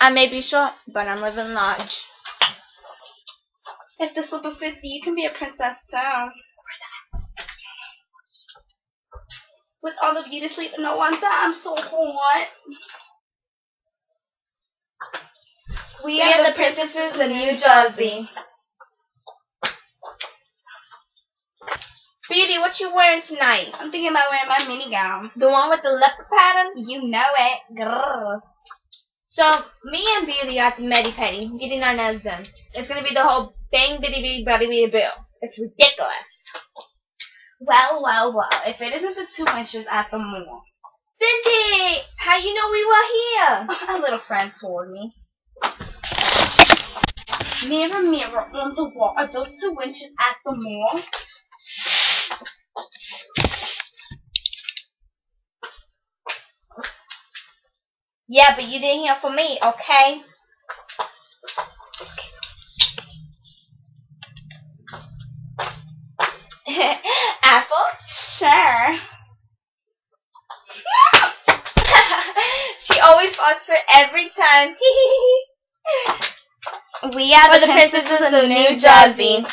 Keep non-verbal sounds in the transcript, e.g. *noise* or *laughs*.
I may be short, but I'm living large. If the slipper fits you, you can be a princess too. With all of you to sleep and no one to, I'm so hot. We, We are the princesses of New Jersey. Beauty, what you wearing tonight? I'm thinking about wearing my mini gown. The one with the leopard pattern? You know it. Grrr. So, me and Beauty are at the Medi Petty, getting our nails done. It's gonna be the whole bang bitty bitty buddy bitty bill. It's ridiculous. Well, well, well. If it isn't the two inches at the mall. Cindy! How you know we were here? A little friend told me. Mirror, mirror on the wall. Are those two inches at the mall? Yeah, but you didn't hear from me, okay? *laughs* Apple? Sure. *laughs* she always falls for every time. *laughs* We are For the princesses of New Jersey.